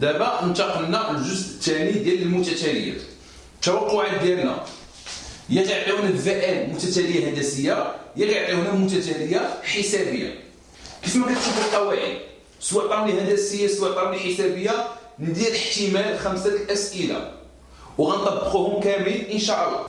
دابا انتقلنا للجزء الثاني ديال المتتاليات التوقعات ديالنا. يا تعطيونا في ان متتاليه هندسية يا كيعطيونا متتاليه حسابية. كيف ما كتشوفوا القواعد سواء طاولة هندسية سواء طاولة حسابية ندير احتمال خمسة الأسئلة. وغنطبقوهم كاملين إن شاء الله.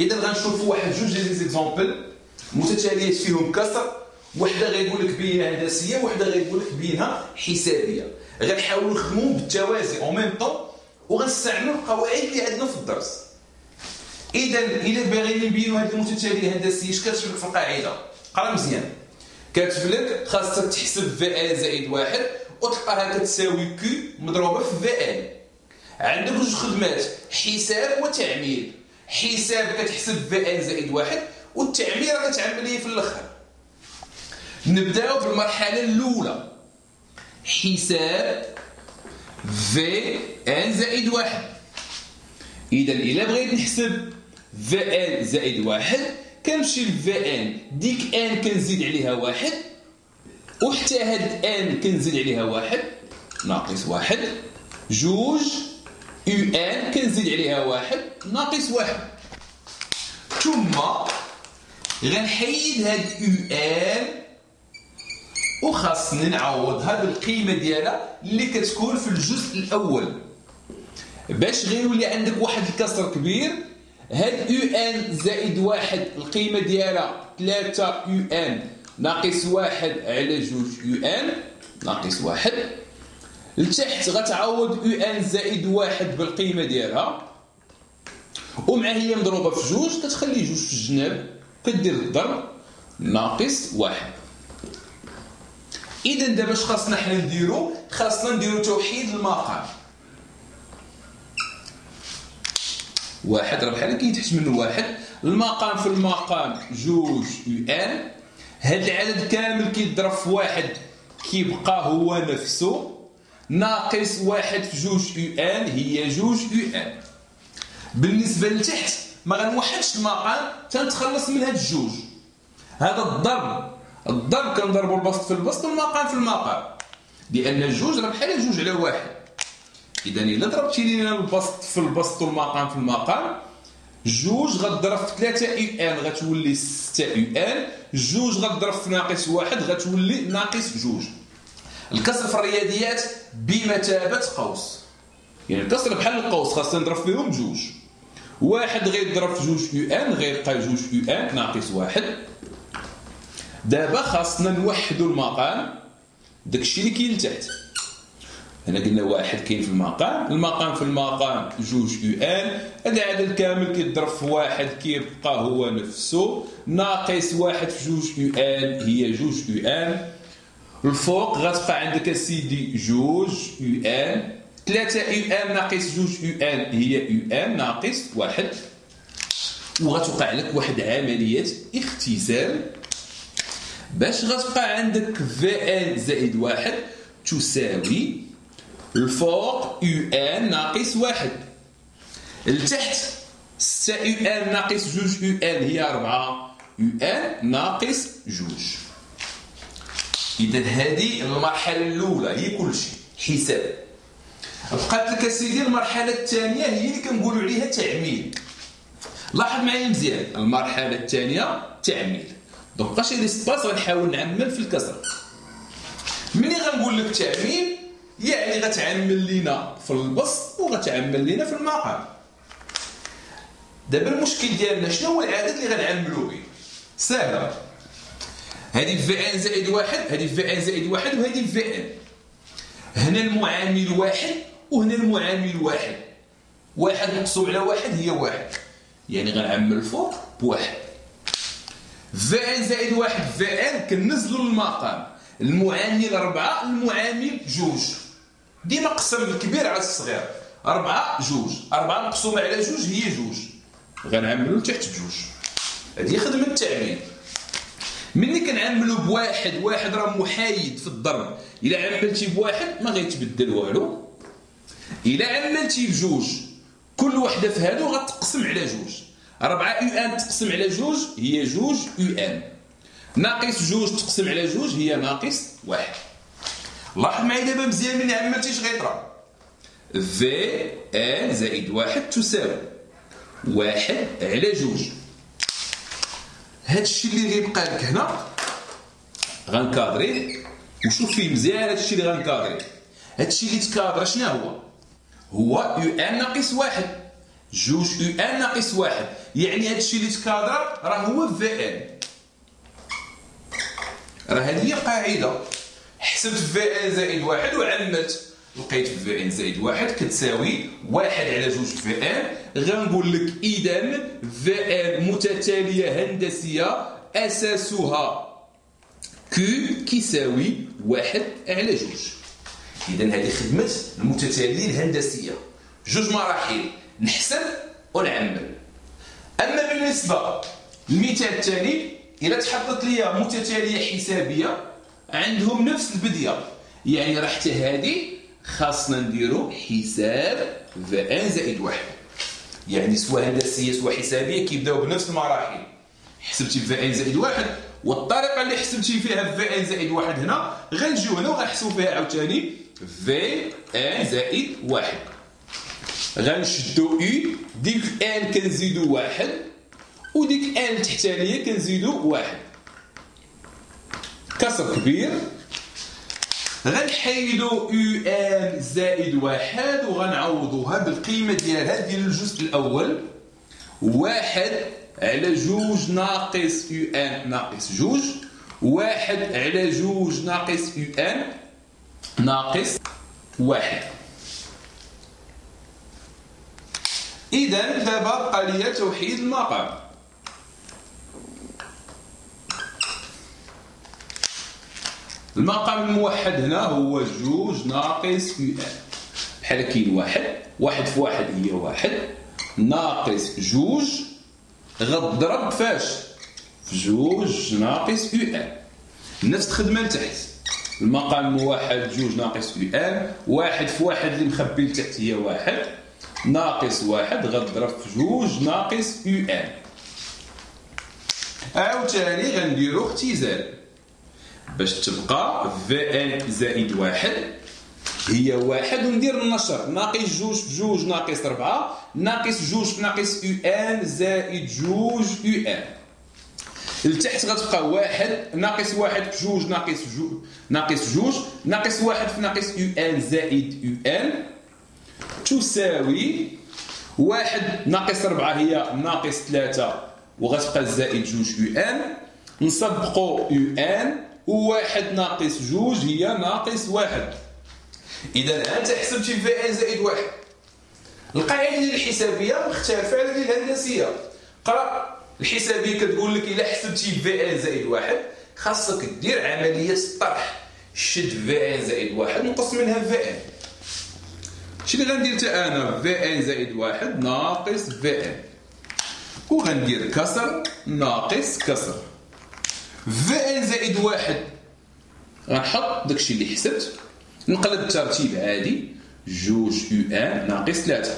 إذا غنشوفوا واحد جوج ديال ليزيكزامبل متتاليات فيهم كسر وحده غيقول لك بينها هندسيه وحده غيقول لك بينها حسابية. غنحاولوا نخدموا بالتوازي أو ميم طون وغنستعملوا القواعد اللي عندنا في الدرس. اذا إلا باغيين نبينوا هذه المتتاليه الهندسيه إش كتكتب في القاعدة؟ قرا مزيان. كاتب لك خاصك تحسب في ان زائد واحد وتلقاها كتساوي كيو مضروبة في في ان عندك جوج خدمات حساب وتعميل. حساب كتحسب في ان زائد واحد والتعمير كتعمل ليه في الأخر. نبداو بالمرحلة الأولى. حساب في ان زائد واحد. إذا إلا بغيت نحسب في ان زائد واحد كنمشي لفي ان ديك ان كنزيد عليها واحد وحتى هاد ان كنزيد عليها واحد ناقص واحد. جوج يو ان كنزيد عليها واحد ناقص واحد. ثم غنحيد هاد U n وخاصني نعوضها بالقيمه ديالها اللي كتكون في الجزء الأول. باش غير يولي عندك واحد الكسر كبير هاد U n زائد واحد القيمة ديالها 3 U n. ناقص واحد على جوج U n ناقص واحد. لتحت غتعوض U n زائد واحد بالقيمة ديالها. ومع هي مضروبة في جوج كتخلي جوج في الجناب كدير الضرب ناقص واحد. اذا دابا اش خاصنا حنا نديرو؟ خاصنا نديرو توحيد المقام. واحد راه بحال كاين تحت منه واحد. المقام في المقام جوج U n. هاد العدد كامل كيضرب في واحد كيبقى هو نفسه ناقص واحد في جوج U n هي جوج U n. بالنسبة لتحت ما غنوحدش المقام تنتخلص من هاد الجوج. هذا الضرب الضرب كنضربوا البسط في البسط والمقام في المقام. لأن الجوج راه بحال جوج على واحد. إذا إلا ضربتي لينا البسط في البسط والمقام في المقام جوج غتضرب في 3 U n غتولي 6 U n. جوج غتضرب في ناقص واحد غتولي ناقص جوج. الكسر في الرياضيات بمثابة قوس. يعني الكسر بحال القوس خاصنا نضرب فيهم جوج. واحد غيضرب في جوج U n غيبقى جوج U n ناقص واحد. دابا خاصنا نوحدوا المقام. داكشي اللي كاين لتحت. هنا قلنا واحد كاين في المقام. المقام في المقام جوج U n. العدد كامل كيضرب في واحد كيبقى هو نفسه ناقص واحد في جوج U n هي جوج U n. الفوق غتبقى عندك سيدي جوج U n. 3 U n ناقص جوج U n هي U n ناقص واحد. وغتوقع لك واحد عملية اختزال. باش غتبقى عندك V n زائد واحد تساوي الفوق U n ناقص واحد. التحت 6 U n ناقص جوج U n هي 4 U n ناقص جوج. اذا هذه المرحلة الأولى هي كل شيء حساب. بقات لك اسيدي المرحلة الثانية هي اللي كنقولوا عليها تعميل. لاحظ معايا مزيان. المرحلة الثانية تعميل. donc بقاش لي espace غنحاول نعمل في الكسر. ملي غنقول لك تعميل يعني غتعمل لينا في البسط وغتعمل لينا في المقام دابا المشكل ديالنا شنو هو العدد اللي غنعملو به؟ سهله هذه في ان زائد واحد هذه في ان زائد واحد وهذه في ان هنا المعامل واحد وهنا المعامل واحد. واحد مقسوم على واحد هي واحد. يعني غنعمل فوق بواحد. في ان زائد واحد في ان كنزلوا المقام. المعامل أربعة المعامل جوج. ديما قسم الكبير على الصغير. أربعة جوج. أربعة مقسومة على جوج هي جوج. غنعملو تحت بجوج هذه خدمة التعميل. ملي كنعملو بواحد واحد راه محايد في الضرب. إلا عملتي بواحد ما غيتبدل والو. إلا عملتي بجوج. كل وحدة في هادو غتقسم على جوج. أربعة u n تقسم على جوج هي جوج u n. ناقص جوج تقسم على جوج هي ناقص واحد. لاحظ معايا دابا مزيان ملي عملتي اش غيطرا v n زائد واحد تساوي واحد على جوج. هادشي اللي غيبقى لك هنا غنكادري وشوف فيه مزيان هادشي اللي غنكادري هادشي اللي تكادر شنو هو؟ هو u n ناقص واحد. جوج u n ناقص واحد. يعني هادشي اللي تكادر راه هو v n راه هذه هي قاعدة. حسبت في ان زائد واحد وعملت. لقيت في ان زائد واحد كتساوي واحد على جوج في ان غنقول لك اذا في ان متتالية هندسية أساسها كيو كيساوي واحد على جوج. اذا هذه خدمة المتتالية الهندسية. جوج مراحل. نحسب ونعمل. أما بالنسبة للمثال الثاني اذا تحطت لي متتالية حسابية عندهم نفس البدية. يعني راه حتى هذه خاصنا نديرو حساب في ان زائد واحد. يعني سواء هندسية سواء حسابية كيبداو بنفس المراحل. حسبتي في ان زائد واحد والطريقة اللي حسبتي فيها في ان زائد واحد هنا غنجيو هنا وغنحسبوا فيها عاوتاني في ان زائد واحد. غنشدو اي ديك n كنزيدو واحد وديك n التحتانية كنزيدو واحد. كسر كبير. غنحيدو u n زائد واحد وغنعوضوها بالقيمة ديالها ديال الجزء الأول. واحد على جوج ناقص u n ناقص جوج. واحد على جوج ناقص u n ناقص واحد. إذا دابا بقى لي توحيد المقام المقام الموحد هنا هو جوج ناقص بحال كاين واحد واحد في واحد هي واحد. ناقص جوج غضرب فاش؟ في جوج ناقص يو ان نفس الخدمة لتحت. المقام الموحد جوج ناقص u n واحد في واحد اللي مخبي لتحت هي واحد. ناقص واحد غضرب في جوج ناقص u n عاوتاني غنديرو اختزال. باش تبقى v n زائد واحد هي واحد وندير النشر. ناقص جوج في جوج ناقص ربعة ناقص جوج في ناقص u n زائد جوج u n لتحت غتبقى واحد ناقص واحد في جوج ناقص جوج ناقص جوج ناقص واحد في ناقص u n زائد u n تساوي واحد ناقص ربعة هي ناقص ثلاثة وغتبقى زائد جوج u n. نسبقو u n وواحد ناقص جوج هي ناقص واحد. إذا أنت حسبتي v n زائد واحد. القاعدة الحسابية مختلفة على الهندسية قرأ الحسابية كتقول لك إلا حسبتي في إن زائد واحد خاصك دير عملية الطرح شد في إن زائد واحد نقص منها في إن. شنو غندير حتى أنا؟ في ان زائد واحد ناقص في ان وغندير كسر ناقص كسر. في ان زائد واحد. غنحط داكشي اللي حسبت. نقلب الترتيب عادي. جوج يو ان ناقص ثلاثة.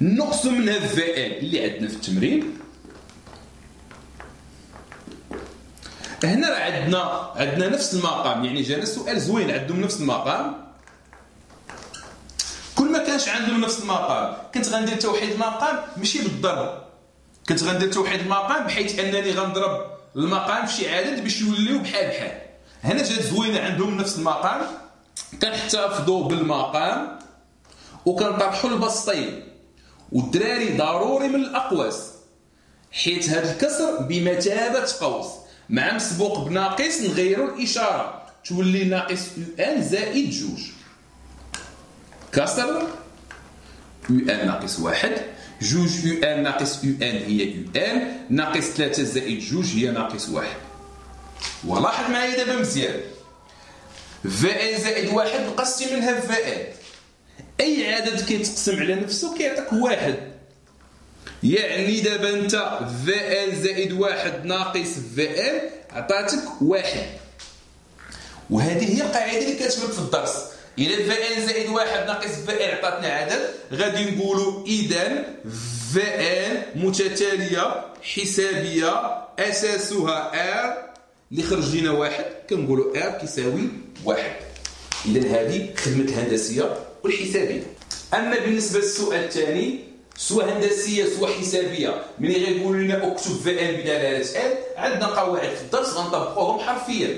نقص منها في ان اللي عندنا في التمرين. هنا راه عندنا عندنا نفس المقام. يعني جانا سؤال زوين عندهم نفس المقام. كانش عندهم نفس المقام. كنت غندير توحيد المقام ماشي بالضرب. كنت غندير توحيد المقام بحيث أنني غنضرب المقام في شي عدد باش يوليو بحال بحال. هنا جات زوينة عندهم نفس المقام. كنحتفظوا بالمقام وكنطرحوا البسطين والدراري ضروري من الأقواس. حيت هذا الكسر بمثابة قوس. مع مسبوق بناقص نغيروا الإشارة. تولي ناقص n زائد جوج. كسر u n ناقص واحد. جوج u n ناقص u n هي u n ناقص ثلاثة زائد جوج هي ناقص واحد. ولاحظ معايا دابا مزيان. في ان زائد واحد نقسم منها في ان أي عدد كيتقسم على نفسه كيعطيك واحد. يعني دابا أنت في ان زائد واحد ناقص في ان عطاتك واحد. وهذه هي القاعدة اللي كتبان في الدرس. في ان زائد واحد ناقص في ان عطاتنا عدد. غادي نقولوا إذا في ان متتالية حسابية أساسها ار اللي خرج لنا واحد. كنقولوا ار كيساوي واحد. إذا هذه خدمة الهندسية والحسابية. أما بالنسبة للسؤال الثاني سواء هندسية سواء حسابية. ملي غيقولوا لنا أكتب في ان بدلالة ال عندنا قواعد في الدرس غنطبقوهم حرفيا.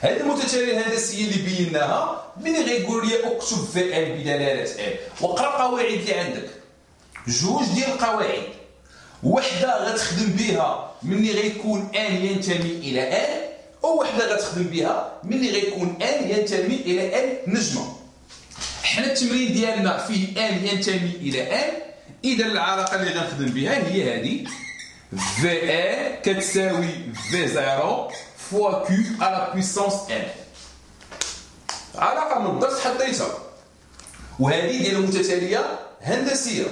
هذه المتتاليه الهندسيه اللي بيناها ملي غيقولوا لي اكتب ان بدلاله ال وقرا القواعد اللي عندك جوج ديال القواعد وحده غتخدم بها ملي غيكون n ينتمي إلى N وحده غتخدم بها ملي غيكون n ينتمي إلى N نجمه حنا التمرين ديالنا فيه n ينتمي إلى N اذا العلاقه اللي غنخدم بها هي هذه v n كتساوي v zéro fois q à la puissance n علاقه من الدرس حطيتها وهذه ديال المتتاليه هندسيه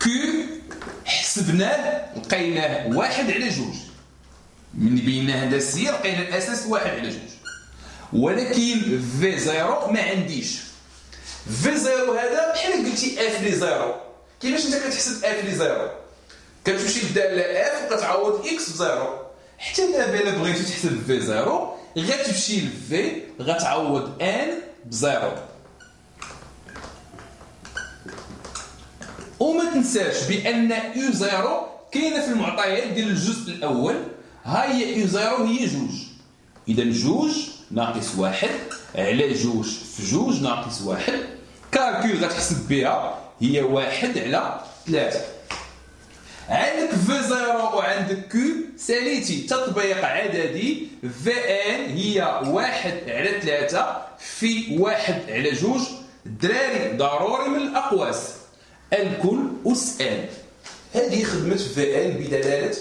q حسبناه لقيناه واحد على جوج من بيننا هندسيه لقينا الاساس واحد على جوج ولكن v zéro ما عنديش v zéro هذا بحال قلتي f لي zéro كيفاش انت كتحسب f لي zéro كتمشي للداله f وكتعوض x ب zéro حتى دابا الا بغيتي تحسب v zéro غتمشي ل v غتعوض n ب zéro. وما تنساش بأن u zéro كاينة في المعطيات ديال الجزء الأول. ها هي u zéro هي جوج. إذا جوج ناقص واحد. على جوج في جوج ناقص واحد. calcul غتحسب بها هي واحد على ثلاثة. عندك v zéro وعندك q ساليتي تطبيق عددي في ان هي واحد على ثلاثة في واحد على جوج. الدراري ضروري من الأقواس. الكل أس ان هذه خدمة في ان بدلالة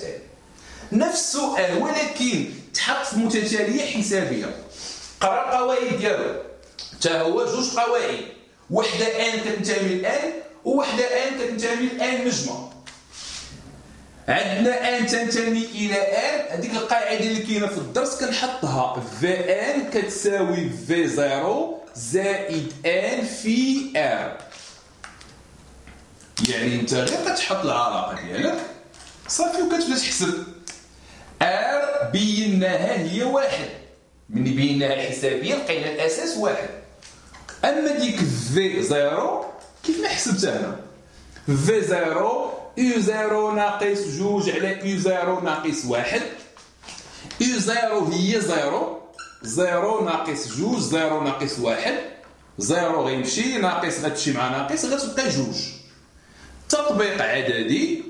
ان نفس السؤال ولكن تحط في متتالية حسابية. قرأ القواعد ديالو. حتى هو جوج قواعد. وحدة ان كتنتمي لأن ووحدة ان كتنتمي لأن نجمه عندنا n تنتمي إلى N. هذيك القاعدة اللي كاينة في الدرس كنحطها. v n كتساوي v zéro زائد n في r يعني أنت غير كتحط العلاقة ديالك. صافي وكتبدا تحسب. r بيناها هي واحد. من بينها حسابيا لقينا الأساس واحد. أما ديك v zéro كيف ما حسبتها أنا؟ v zéro u zéro ناقص جوج على u zéro ناقص واحد. u zéro هي zéro. zéro ناقص جوج zéro ناقص واحد. zéro غيمشي ناقص غتمشي مع ناقص غتبقى جوج. تطبيق عددي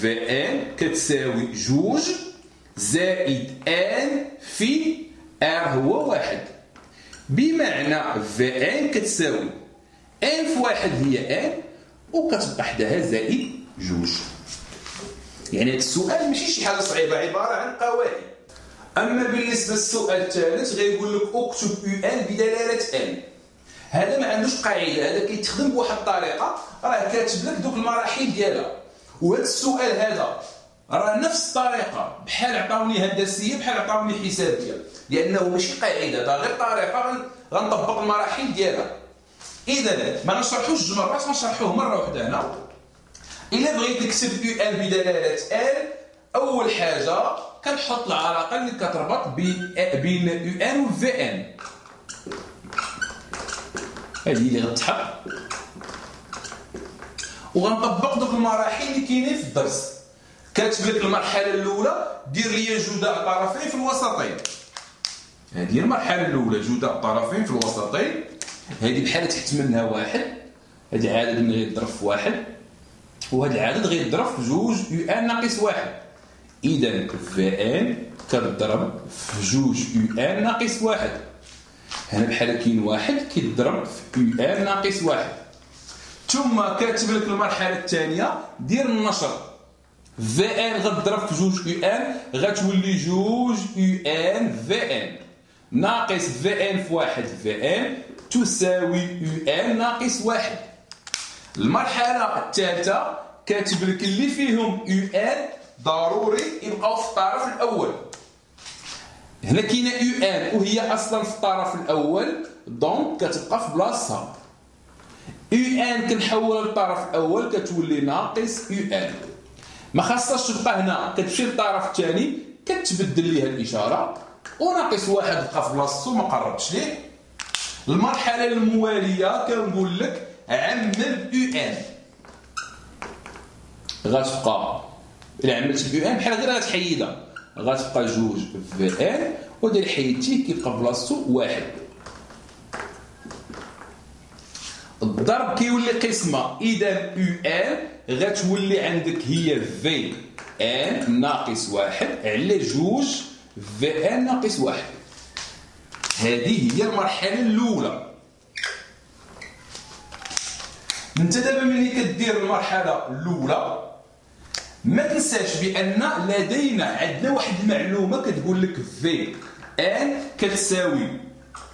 v n كتساوي جوج زائد n في r هو واحد. بمعنى في ان كتساوي ان في واحد هي ان وكتبقى حداها زائد جوج. يعني هذا السؤال ماشي شي حاجة صعيبة عبارة عن قواعد أما بالنسبة للسؤال الثالث غيقول لك أكتب يو ان بدلالة ان هذا ما عندوش قاعدة هذا كيتخدم بواحد الطريقة راه كاتب لك دوك المراحل ديالها. وهذا السؤال هذا راه نفس الطريقة بحال عطاوني هندسية بحال عطاوني حسابية. لأنه ماشي قاعدة ده غير طريقة غنطبق المراحل ديالها. اذا ما نشرحوش جوج مرات غنشرحوه مرة واحدة هنا. إلا بغيت نكتب Un بدلالة n أول حاجة كنحط العلاقة اللي كتربط بين Un و Vn هذه اللي غتحط وغنطبق دوك المراحل اللي كاينين في الدرس. كاتب لك المرحلة الأولى دير لي جداء الطرفين في الوسطين. هذه المرحلة الأولى جداء الطرفين في الوسطين. هذه بحال تحت منها واحد. هذا العدد من غيضرب في واحد. وهذا العدد غيضرب في جوج Un ناقص واحد. إذا Vn كتضرب في جوج Un ناقص واحد. هنا بحال كاين واحد كيضرب في Un ناقص واحد. ثم كاتب لك المرحلة الثانية دير النشر. Vn غتضرب في جوج Un غتولي جوج Un Vn ناقص Vn في واحد Vn تساوي Un ناقص واحد. المرحلة الثالثة كاتب لك اللي فيهم Un ضروري يبقاو في الطرف الأول. هنا كاينة Un وهي أصلا في الطرف الأول donc كتبقى في بلاصتها Un كنحول للطرف الأول كتولي ناقص Un. ما خاصهاش تبقى هنا كتمشي للطرف الثاني كتبدل ليها الإشارة وناقص واحد بقى في بلاصتو ما قربتش ليه. المرحلة الموالية كنقول لك عمل Un غتبقى إلا عملت ب Un بحال غير غتحيدها. غتبقى جوج Vn ودير حيدتيه كيبقى بلاصتو واحد. الضرب كيولي قسمة. إذا يو ان غتولي عندك هي في ان ناقص واحد على جوج في ان ناقص واحد. هذه هي المرحلة الأولى. انت دابا ملي كدير المرحلة الأولى ما تنساش بأن لدينا عندنا واحد المعلومة كتقول لك في ان كتساوي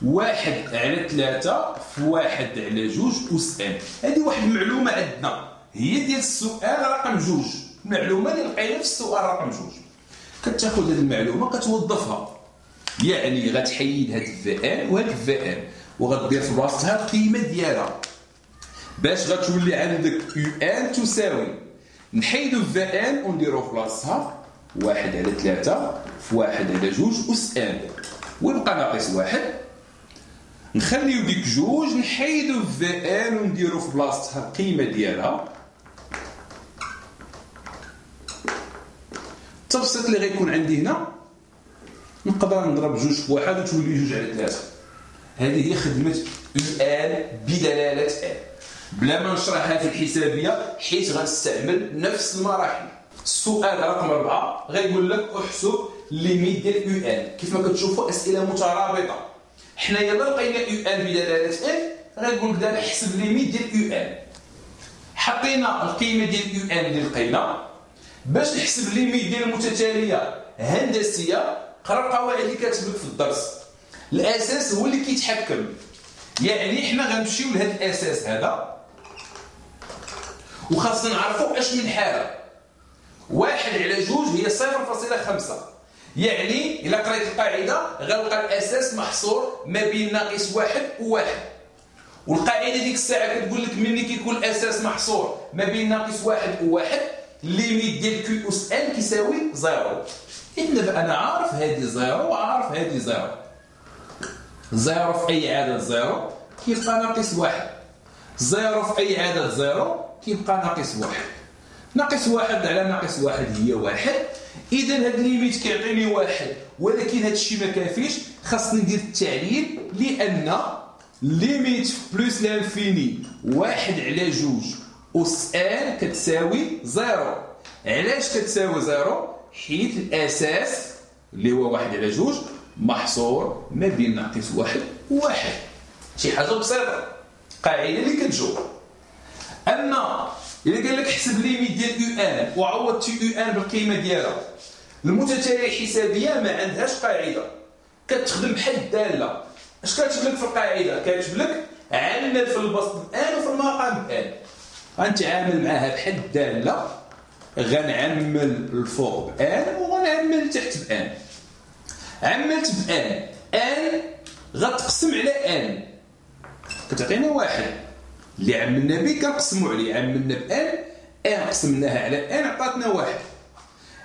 واحد على ثلاثة في واحد على جوج أس ان هذه واحد المعلومة عندنا. هي ديال السؤال رقم جوج. المعلومة اللي لقينا في السؤال رقم جوج. كتاخذ هذه المعلومة كتوظفها. يعني غتحيد هاد في ان وهاد في ان وغدير في بلاصتها القيمة ديالها. باش غتولي عندك يو ان تساوي نحيدو في ان ونديرو في بلاصتها واحد على ثلاثة. في واحد على جوج. أس ان ويبقى ناقص واحد؟ نخليو ديك جوج. نحيدو في ان ونديرو في بلاصتها القيمة ديالها. التبسيط اللي غيكون عندي هنا. نقدر نضرب جوج في واحد وتولي جوج على ثلاثة. هذه هي خدمة ان بدلالة ان بلا ما نشرحها في الحسابية حيت غنستعمل نفس المراحل. السؤال رقم أربعة غيقول لك احسب limite ديال Un كيف ما كتشوفوا أسئلة مترابطة. حنا يلا لقينا Un بدلالة n غيقول لك دابا حسب limite ديال Un حطينا القيمة ديال Un اللي لقينا باش نحسب limite ديال المتتالية هندسية قرأ القواعد اللي كاتبك في الدرس. الأساس هو اللي كيتحكم. يعني حنا غنمشيو لهذا الأساس هذا. وخاصنا نعرفوا اش من حالة. واحد على جوج هي صفر فاصلة خمسة. يعني إلا قريت القاعدة غنلقى الأساس محصور ما بين ناقص واحد وواحد. والقاعدة ديك الساعة كتقول لك ملي كيكون الأساس محصور ما بين ناقص واحد وواحد limite ديال q أس n كيساوي zéro. إذا أنا عارف هذه zéro وعارف هذه zéro. zéro في أي عدد zéro؟ كيبقى ناقص واحد. zéro في أي عدد zéro؟ كيبقى ناقص واحد. ناقص واحد على ناقص واحد هي واحد. إذا هاد limite كيعطيني واحد. ولكن هاد الشيء ما كافيش. خاصني ندير التعليل لأن limite plus l'infini واحد على جوج أس n كتساوي zéro. علاش كتساوي zéro؟ حيت الأساس اللي هو واحد على جوج محصور ما بين ناقص واحد وواحد. شي حاجة بسيطة. قاعدة اللي كتجاوب. ان الا قال لك حسب limite ديال Un وعوضت Un بالقيمة ديالها المتتالية الحسابية ما عندهاش قاعدة. كتخدم بحال الدالة. اش كاتب لك في القاعدة؟ كاتب لك عمل في البسط n وفي المقام n غنتعامل معاها بحال الدالة. غنعمل الفوق ب n وغنعمل تحت ب n. عملت ب n. n غتقسم على n. كتعطينا واحد. اللي عملنا به كنقسموا عليه. عملنا ب n n قسمناها على n عطاتنا واحد.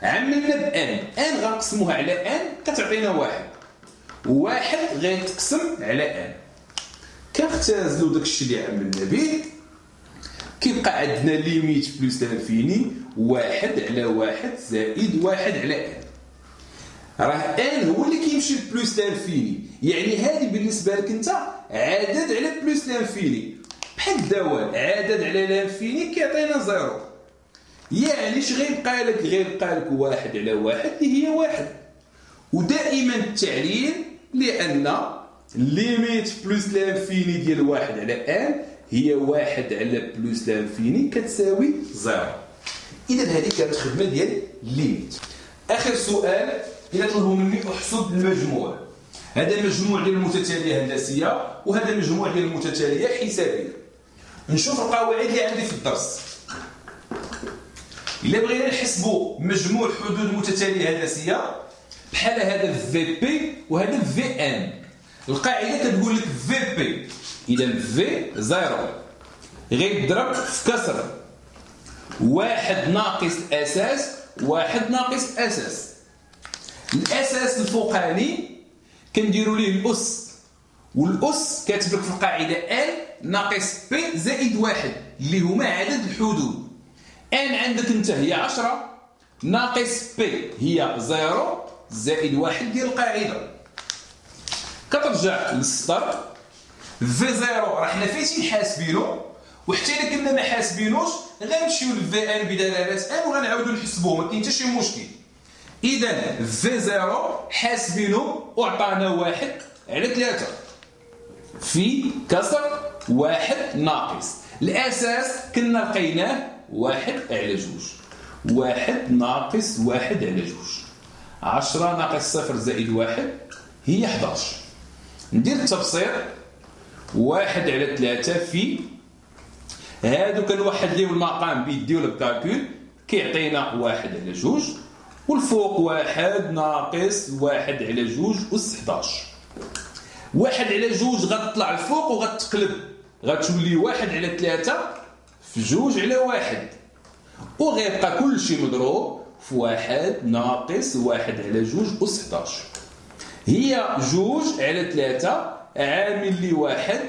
عملنا ب n n غنقسموها على n كتعطينا واحد. واحد غيتقسم على n. كنختازلو داكشي اللي عملنا به. كيبقى عندنا limite plus l'infini. واحد على واحد زائد واحد على n. راه n هو اللي كيمشي ل plus l'infini. يعني هذه بالنسبة لك أنت عدد على plus l'infini. بحال الدوال عدد على l'infini كيعطينا zéro. يعني غيبقى لك؟ غيبقى لك واحد على واحد اللي هي واحد. ودائما التعليل لأن limite plus l'infini ديال واحد على n هي واحد على plus l'infini كتساوي zéro. اذا هذه كانت خدمه ديال limite آخر سؤال إذا طلبوا مني أحسب المجموع. هذا مجموع ديال المتتاليه الهندسيه وهذا مجموع ديال المتتاليه حسابية. نشوف القواعد اللي عندي في الدرس. إلا بغينا نحسبوا مجموع حدود متتاليه هندسيه بحال هذا Vp وهذا Vn القاعدة كتقول لك Vp إذا V zéro. غيضرب في كسر. واحد ناقص أساس واحد ناقص أساس. الأساس الفوقاني كنديروا ليه الأس. والأس كاتب لك في القاعدة n ناقص p زائد واحد اللي هما عدد الحدود. n عندك أنت هي 10 ناقص p هي zéro زائد واحد ديال القاعدة. كترجع للسطر V zéro راه حنا فايتين حاسبينو وحتى إلا كنا ما حاسبينوش غنمشيو ل V n بدلاله n وغنعاودو نحسبوه ما كاين حتى شي مشكل. اذا V zéro حاسبينو وعطانا واحد على ثلاثة. في كسر. واحد ناقص. الأساس كنا لقيناه واحد على جوج. واحد ناقص واحد على جوج. عشرة ناقص صفر زائد واحد هي 11 ندير التبسيط. واحد على ثلاثة في هادو كنوحد ليهم المقام بيدي ولا بكالكول كيعطينا واحد على جوج. والفوق واحد ناقص واحد على جوج أس 11 واحد على جوج غتطلع الفوق وغتقلب. غتولي واحد على ثلاثة في جوج على واحد. وغيبقى كلشي مضروب في واحد ناقص واحد على جوج أس 11 هي جوج على ثلاثة عامل لي واحد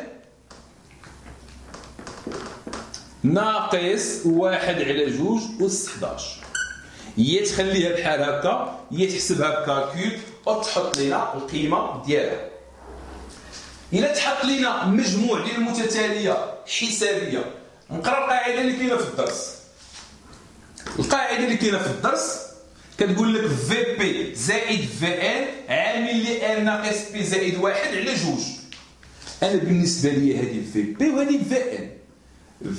ناقص واحد على جوج أس 11 هي تخليها بحال هكا هي تحسبها بكالكول وتحط لنا القيمة ديالها. إلا تحط لنا مجموع ديال المتتالية حسابية. نقرأ القاعدة اللي كاينة في الدرس. القاعدة اللي كاينة في الدرس كتقول لك V p زائد V n عامل لي n ناقص p زائد واحد على جوج. أنا بالنسبة لي هذه V p وهذه V n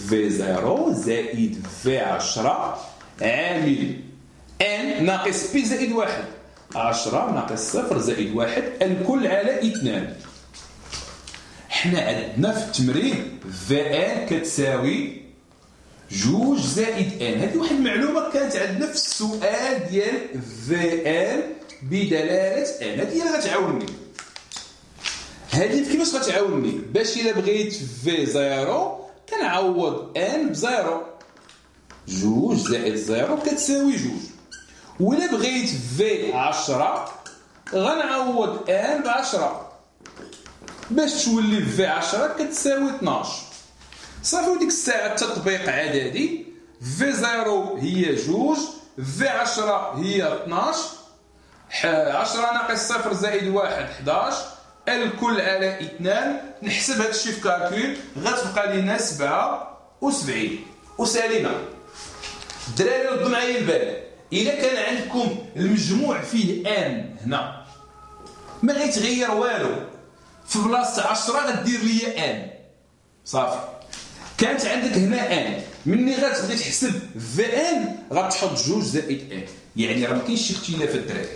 V zéro زائد V عشرة عامل n ناقص p زائد واحد. عشرة ناقص صفر زائد واحد. الكل على اثنان. حنا عندنا في التمرين V n كتساوي جوج زائد n هذه واحد المعلومة كانت عندنا في السؤال ديال V n بدلالة n هذه اللي غتعاونني. هذه كيفاش غتعاونني. باش إلا بغيت V zéro كنعوض n ب zéro. جوج زائد zéro كتساوي جوج. ولا بغيت V عشرة غنعوض n بعشرة. باش تولي V عشرة كتساوي 12 صافي وديك الساعة تطبيق عددي. V zéro هي جوج V عشرة هي 12 10 ناقص صفر زائد واحد 11 الكل على اثنان. نحسب هذا الشيء في calcul. غتبقى لنا 77 وسالينا. الدراري ردوا معايا البال اذا كان عندكم المجموع فيه آن هنا ما غيتغير والو. في بلاصة 10 غدير ليا آن. صافي. كانت عندك هنا آن. مني غتبغي تحسب في ان غتحط جوج زائد ان يعني راه ما كاينش شي اختلاف الدراري.